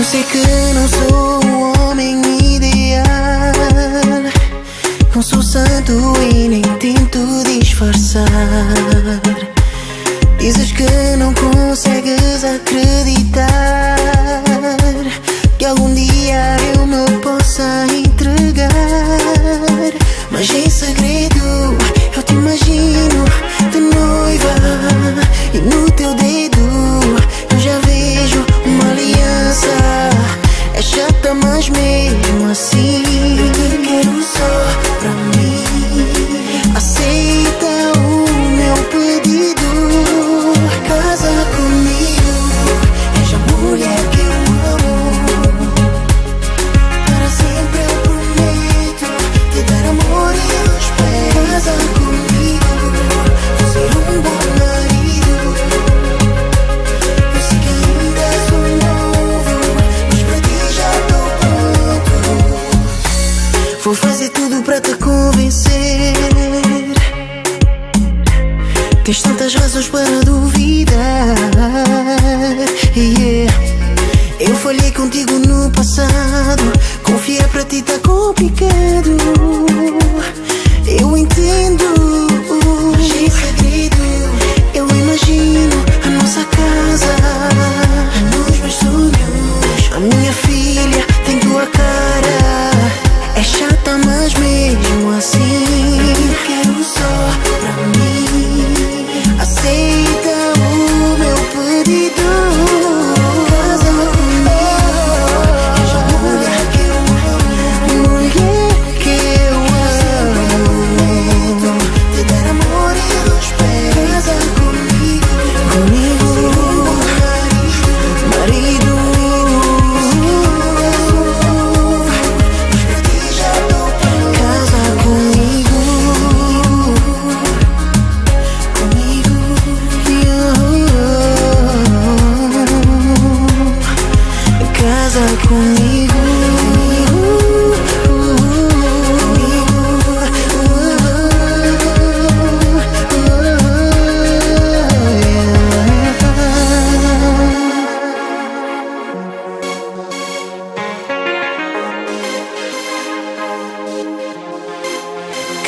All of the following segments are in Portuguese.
Yo sé que no soy un hombre ideal, con su santo inentendible. Vou fazer tudo para te convencer. Tens tantas razões para duvidar. Yeah. Eu falhei contigo no passado. Confiar para ti tá complicado. Eu entendo. Segredo. Eu imagino a nossa casa. Nos meus sonhos. A minha filha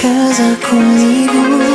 casa comigo.